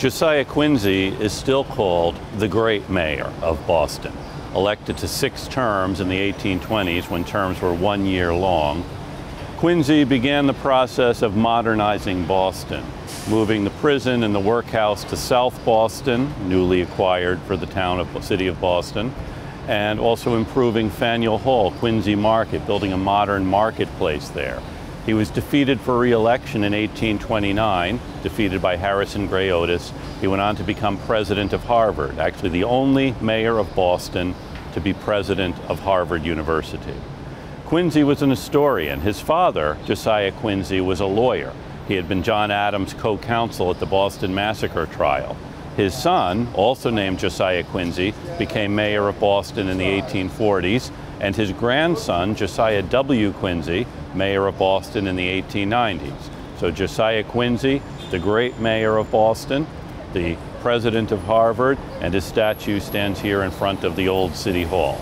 Josiah Quincy is still called the Great Mayor of Boston. Elected to six terms in the 1820s when terms were one year long, Quincy began the process of modernizing Boston, moving the prison and the workhouse to South Boston, newly acquired for the town of city of Boston, and also improving Faneuil Hall, Quincy Market, building a modern marketplace there. He was defeated for re-election in 1829, defeated by Harrison Gray Otis. He went on to become president of Harvard, actually the only mayor of Boston to be president of Harvard University. Quincy was an historian. His father, Josiah Quincy, was a lawyer. He had been John Adams' co-counsel at the Boston Massacre trial. His son, also named Josiah Quincy, became mayor of Boston in the 1840s, and his grandson, Josiah W. Quincy, mayor of Boston in the 1890s. So Josiah Quincy, the great mayor of Boston, the president of Harvard, and his statue stands here in front of the old City Hall.